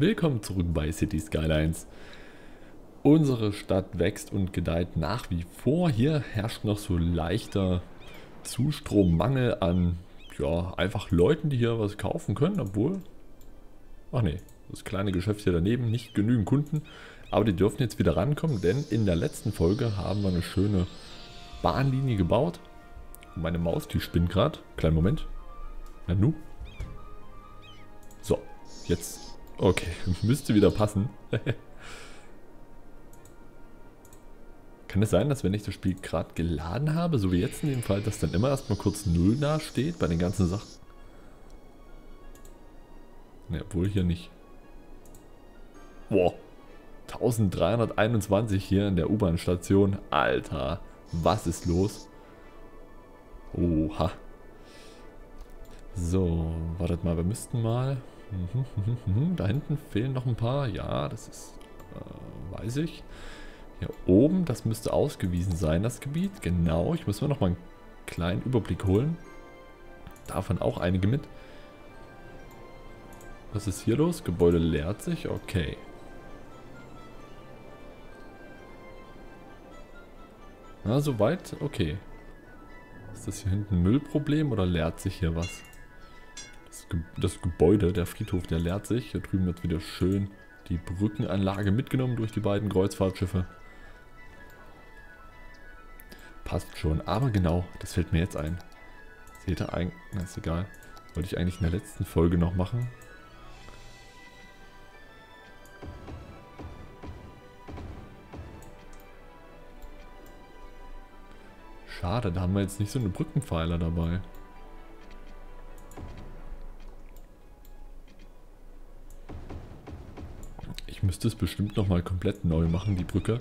Willkommen zurück bei City Skylines. Unsere Stadt wächst und gedeiht nach wie vor. Hier herrscht noch so leichter Zustrommangel an, ja, einfach Leuten, die hier was kaufen können, obwohl... Ach nee, das kleine Geschäft hier daneben, nicht genügend Kunden. Aber die dürfen jetzt wieder rankommen, denn in der letzten Folge haben wir eine schöne Bahnlinie gebaut. Meine Maus, die spinnt gerade. Kleinen Moment. Na nu. So, jetzt. Okay, müsste wieder passen. Kann es sein, dass wenn ich das Spiel gerade geladen habe, so wie jetzt in dem Fall, dass dann immer erstmal kurz 0 da steht bei den ganzen Sachen? Ne, obwohl hier nicht. Boah. 1321 hier in der U-Bahn-Station. Alter, was ist los? Oha. So, wartet mal, wir müssten mal... Mhm, mhm, mhm, da hinten fehlen noch ein paar. Ja, das ist... Äh, weiß ich. Hier oben, das müsste ausgewiesen sein, das Gebiet. Genau, ich muss mir noch mal einen kleinen Überblick holen. Davon auch einige mit. Was ist hier los? Gebäude leert sich? Okay. Na, soweit? Okay. Ist das hier hinten ein Müllproblem oder leert sich hier was? Das, Ge das Gebäude, der Friedhof, der leert sich. Hier drüben wird wieder schön die Brückenanlage mitgenommen durch die beiden Kreuzfahrtschiffe. Passt schon. Aber genau, das fällt mir jetzt ein. Seht ihr eigentlich... Na, ist egal. Wollte ich eigentlich in der letzten Folge noch machen. Schade, da haben wir jetzt nicht so eine Brückenpfeiler dabei. Ich müsste es bestimmt nochmal komplett neu machen, die Brücke.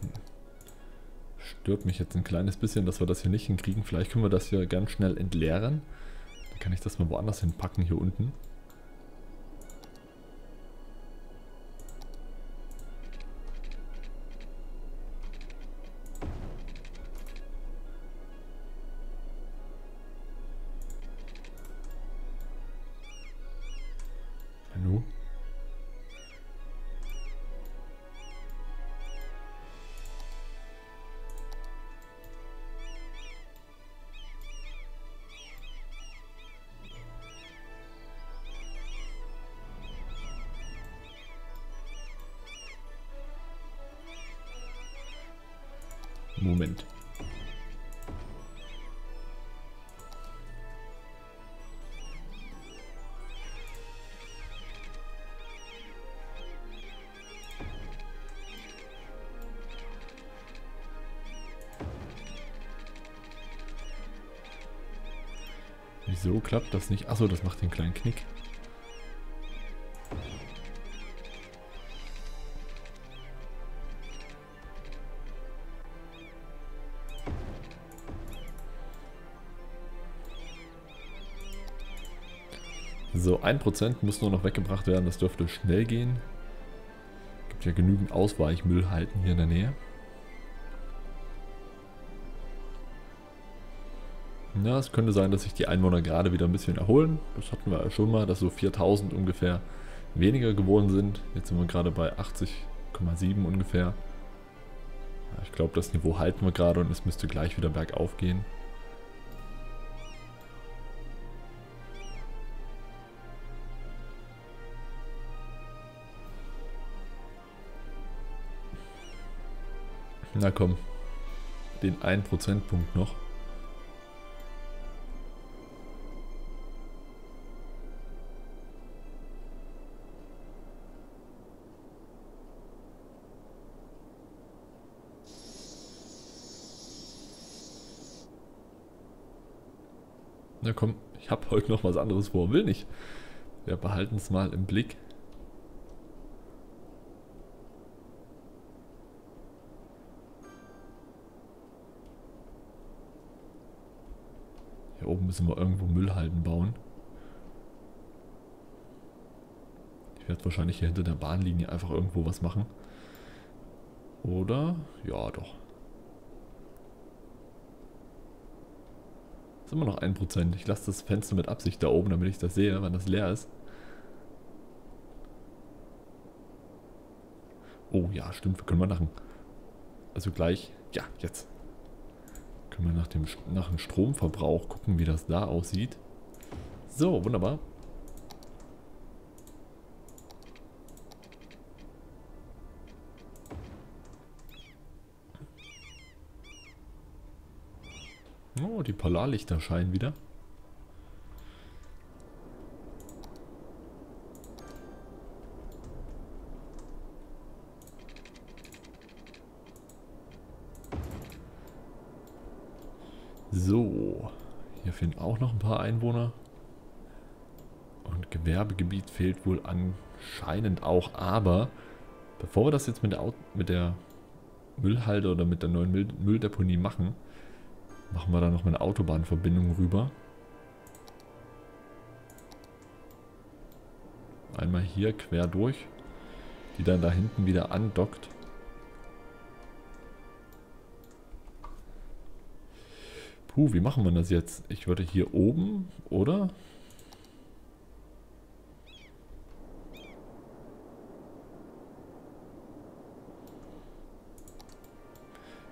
Hm. Stört mich jetzt ein kleines bisschen, dass wir das hier nicht hinkriegen. Vielleicht können wir das hier ganz schnell entleeren. Dann kann ich das mal woanders hinpacken, hier unten. Moment. Wieso klappt das nicht? Achso, das macht den kleinen Knick. So, 1% muss nur noch weggebracht werden. Das dürfte schnell gehen. Gibt ja genügend Ausweichmüllhalten hier in der Nähe. Ja, es könnte sein, dass sich die Einwohner gerade wieder ein bisschen erholen. Das hatten wir ja schon mal, dass so 4000 ungefähr weniger geworden sind. Jetzt sind wir gerade bei 80,7 ungefähr. Ja, ich glaube, das Niveau halten wir gerade und es müsste gleich wieder bergauf gehen. Na komm, den 1 Prozentpunkt noch. Na komm, ich habe heute noch was anderes vor, will nicht. Wir behalten es mal im Blick. Hier oben müssen wir irgendwo Müllhalden bauen. Ich werde wahrscheinlich hier hinter der Bahnlinie einfach irgendwo was machen. Oder? Ja, doch. Ist immer noch 1%. Ich lasse das Fenster mit Absicht da oben, damit ich das sehe, wann das leer ist. Oh ja, stimmt, wir können wir machen. Also gleich, ja, jetzt. Können wir nach dem, nach dem Stromverbrauch gucken, wie das da aussieht. So, wunderbar. Oh, die Polarlichter scheinen wieder. So, hier fehlen auch noch ein paar Einwohner. Und Gewerbegebiet fehlt wohl anscheinend auch, aber bevor wir das jetzt mit der, mit der Müllhalde oder mit der neuen Müll Mülldeponie machen, Machen wir da noch eine Autobahnverbindung rüber. Einmal hier quer durch, die dann da hinten wieder andockt. Puh, wie machen wir das jetzt? Ich würde hier oben, oder?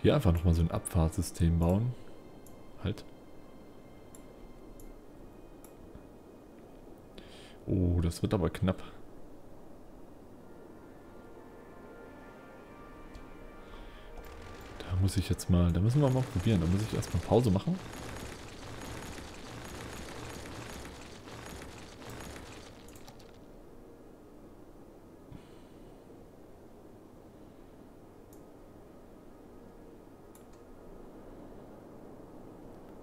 Hier einfach nochmal so ein Abfahrtssystem bauen halt. Oh, das wird aber knapp. Muss ich jetzt mal, da müssen wir mal probieren. Da muss ich erstmal Pause machen.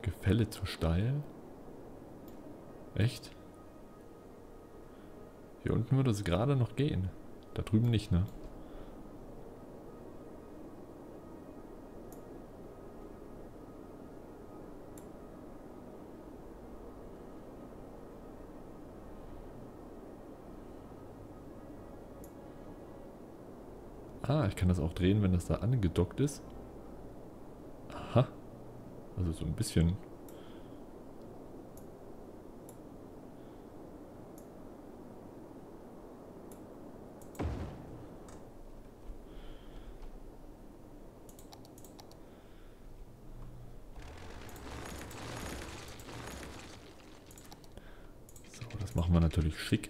Gefälle zu steil? Echt? Hier unten würde es gerade noch gehen. Da drüben nicht, ne? Ah, ich kann das auch drehen, wenn das da angedockt ist. Aha. Also so ein bisschen machen wir natürlich schick.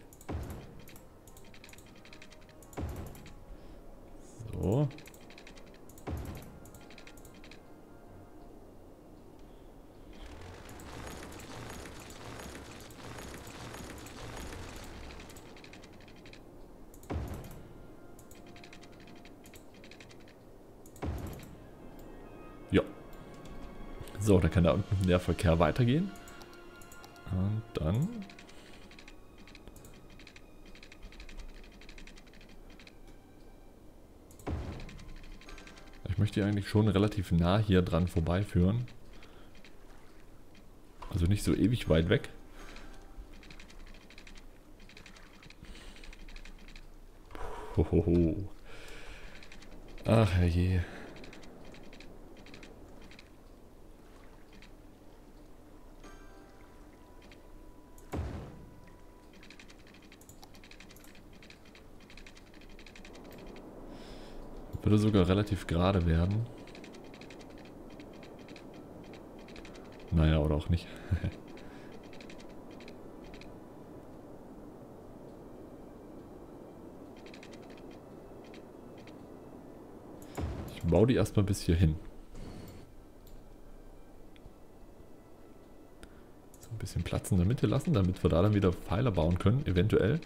So, dann kann da unten der Verkehr weitergehen. Und dann möchte eigentlich schon relativ nah hier dran vorbeiführen. Also nicht so ewig weit weg. Hohoho. Ach herrje. Würde sogar relativ gerade werden. Naja, oder auch nicht. ich baue die erstmal bis hier hin. So ein bisschen Platz in der Mitte lassen, damit wir da dann wieder Pfeiler bauen können, eventuell.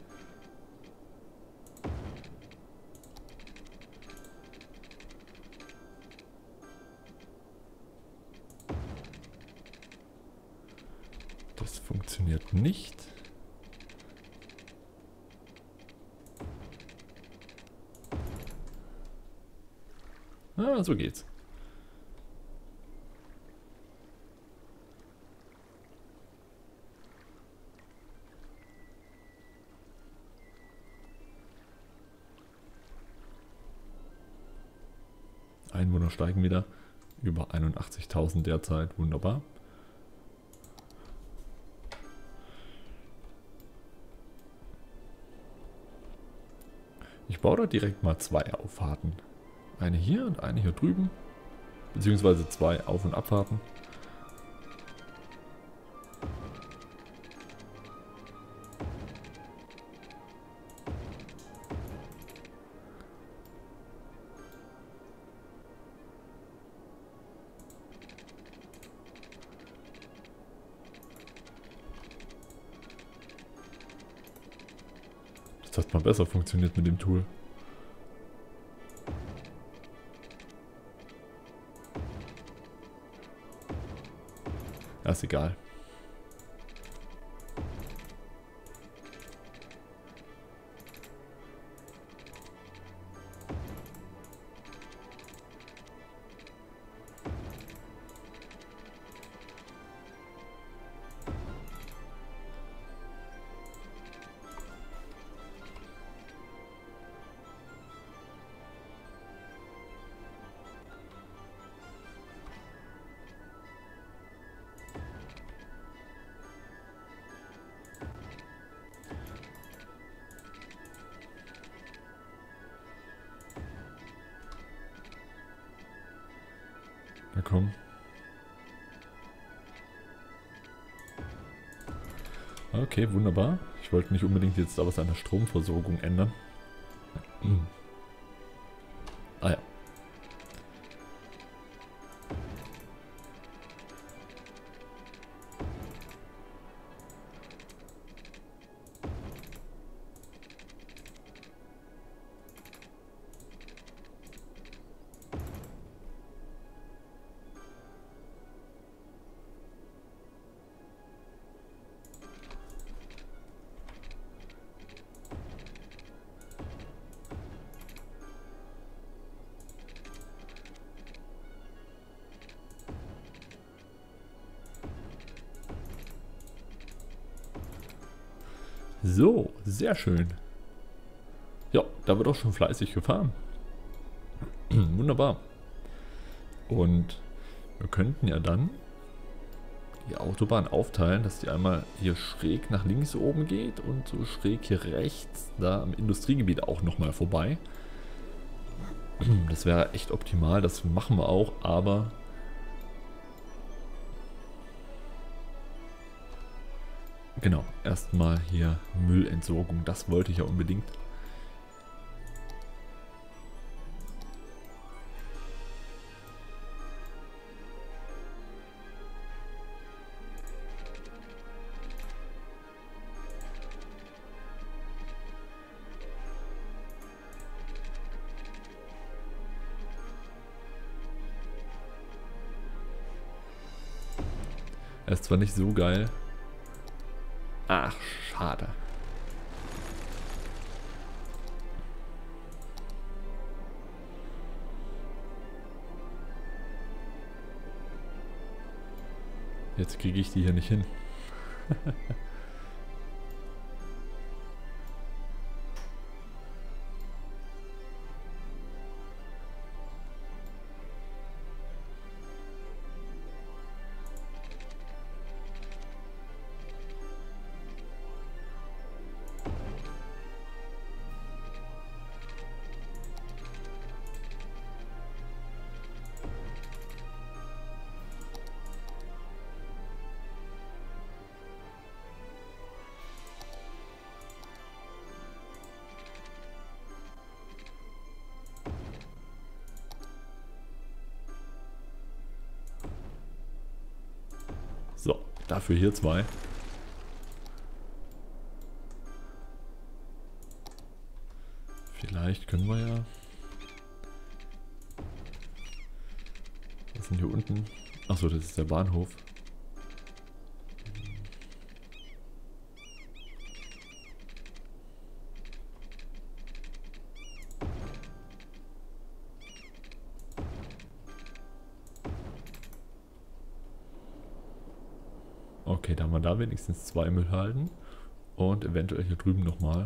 Nicht. Ah, so geht's. Einwohner steigen wieder über 81.000 derzeit. Wunderbar. Ich baue da direkt mal zwei Auffahrten. Eine hier und eine hier drüben. Beziehungsweise zwei Auf- und Abfahrten. Besser funktioniert mit dem Tool. Ja, ist egal. Na komm. Okay, wunderbar. Ich wollte nicht unbedingt jetzt da was an der Stromversorgung ändern. So, sehr schön. Ja, da wird auch schon fleißig gefahren. Wunderbar. Und wir könnten ja dann die Autobahn aufteilen, dass die einmal hier schräg nach links oben geht und so schräg hier rechts, da am Industriegebiet auch nochmal vorbei. Das wäre echt optimal, das machen wir auch, aber Genau, erstmal hier Müllentsorgung. Das wollte ich ja unbedingt. Er ist zwar nicht so geil, Ach, schade. Jetzt kriege ich die hier nicht hin. dafür hier zwei. Vielleicht können wir ja... Was ist denn hier unten? Achso, das ist der Bahnhof. Okay, da haben wir da wenigstens zwei Müllhalden. Und eventuell hier drüben nochmal.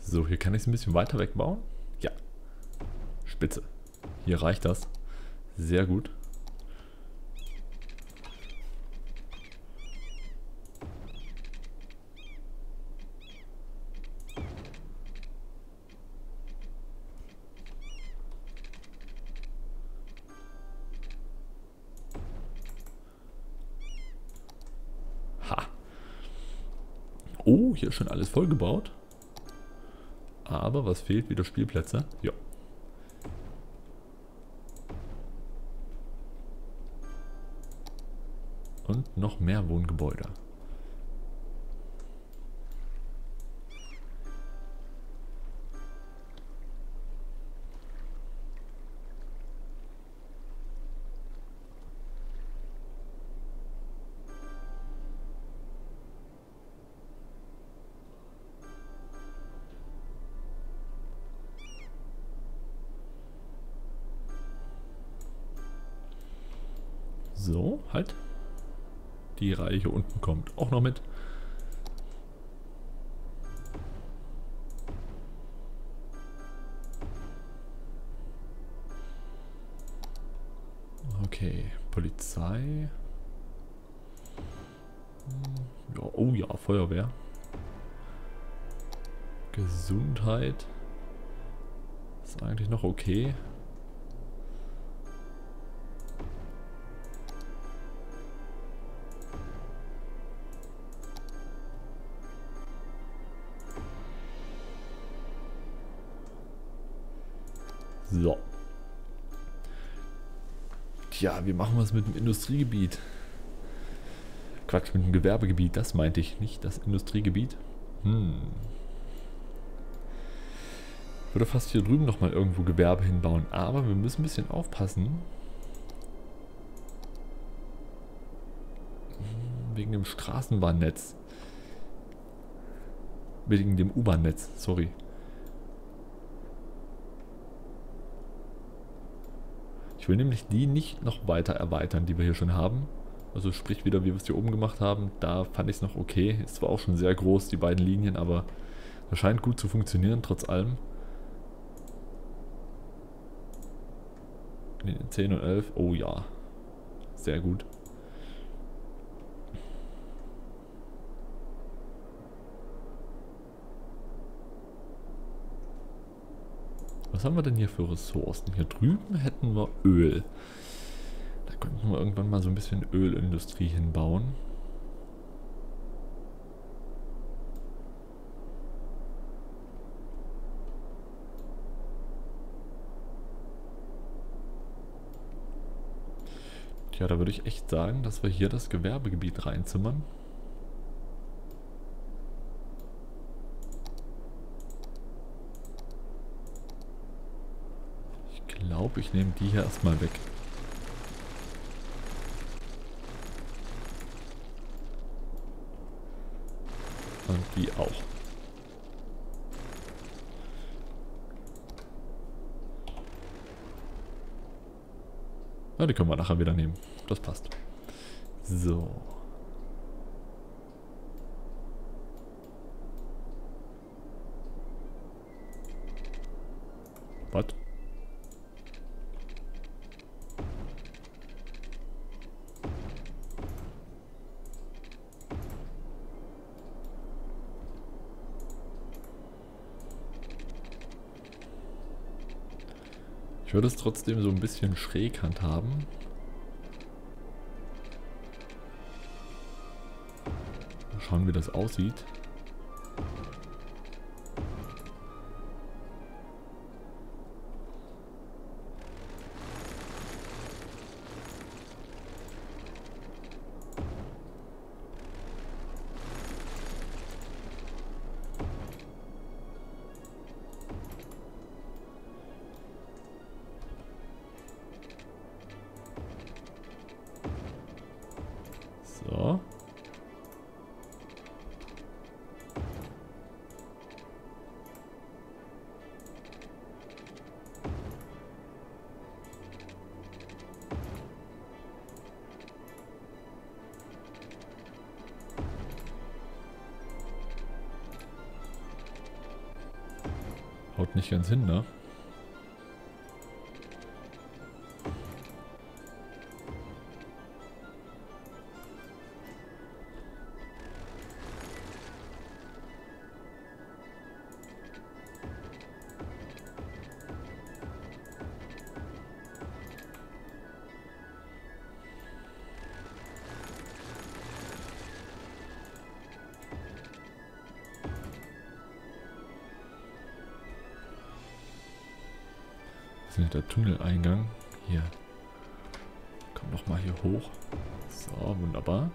So, hier kann ich es ein bisschen weiter wegbauen. Ja. Spitze. Hier reicht das. Sehr gut. Oh, hier ist schon alles vollgebaut. Aber was fehlt? Wieder Spielplätze. Ja. Noch mehr Wohngebäude. So, halt. Die Reihe hier unten kommt auch noch mit. Okay, Polizei. Ja, oh ja, Feuerwehr. Gesundheit. Ist eigentlich noch okay. Tja, wie machen wir es mit dem Industriegebiet? Quatsch, mit dem Gewerbegebiet, das meinte ich, nicht das Industriegebiet. Hm. Ich würde fast hier drüben nochmal irgendwo Gewerbe hinbauen, aber wir müssen ein bisschen aufpassen. Wegen dem Straßenbahnnetz. Wegen dem U-Bahn-Netz, sorry. Ich will nämlich die nicht noch weiter erweitern, die wir hier schon haben. Also sprich wieder, wie wir es hier oben gemacht haben. Da fand ich es noch okay. Ist zwar auch schon sehr groß, die beiden Linien, aber das scheint gut zu funktionieren, trotz allem. 10 und 11, oh ja. Sehr gut. Haben wir denn hier für Ressourcen? Hier drüben hätten wir Öl. Da könnten wir irgendwann mal so ein bisschen Ölindustrie hinbauen. Tja, da würde ich echt sagen, dass wir hier das Gewerbegebiet reinzimmern. Glaube, ich nehme die hier erstmal weg. Und die auch. Ja, die können wir nachher wieder nehmen. Das passt. So. Was? Ich würde es trotzdem so ein bisschen schräg handhaben. Mal schauen, wie das aussieht. Nicht ganz hin, ne? Ist der Tunneleingang. Hier. Komm noch mal hier hoch. So, wunderbar.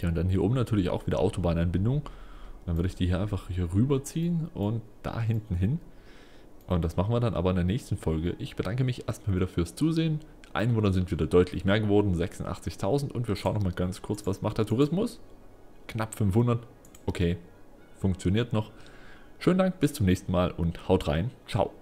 Ja, und dann hier oben natürlich auch wieder Autobahnanbindung. Dann würde ich die hier einfach hier rüberziehen und da hinten hin. Und das machen wir dann aber in der nächsten Folge. Ich bedanke mich erstmal wieder fürs Zusehen. Einwohner sind wieder deutlich mehr geworden, 86.000. Und wir schauen noch mal ganz kurz, was macht der Tourismus? Knapp 500. Okay, funktioniert noch. Schönen Dank, bis zum nächsten Mal und haut rein. Ciao.